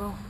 bom.